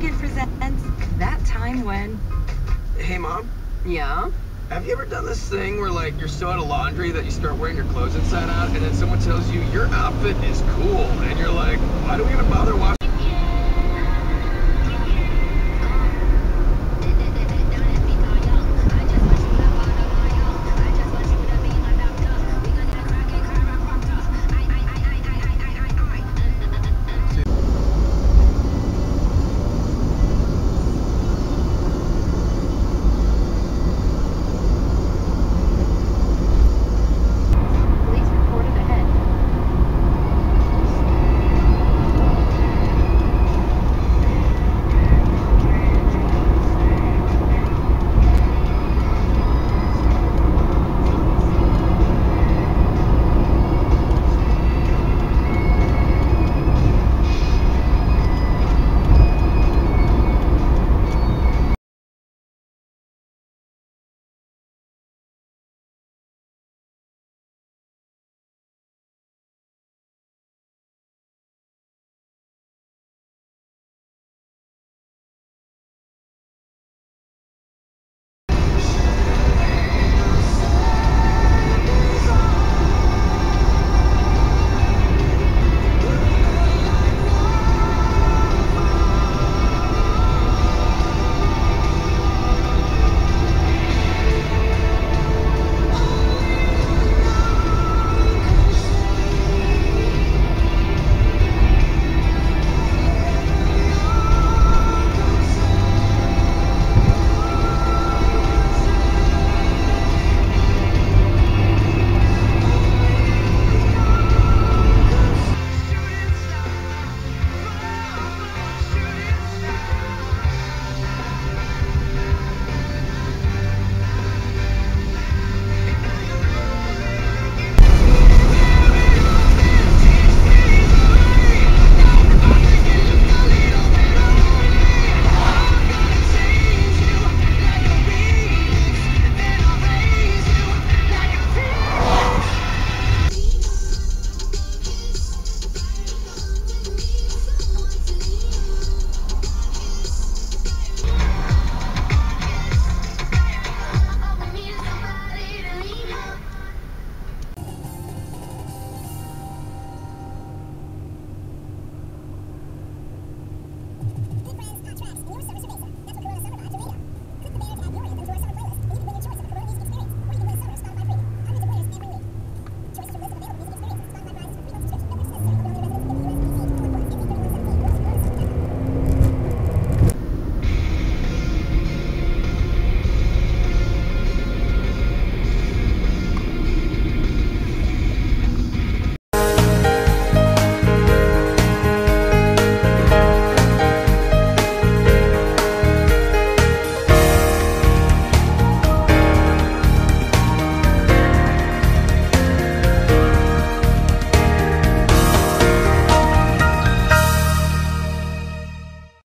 Target presents That Time When. Hey, Mom. Yeah? Have you ever done this thing where, like, you're so out of laundry that you start wearing your clothes inside out, and then someone tells you your outfit is cool,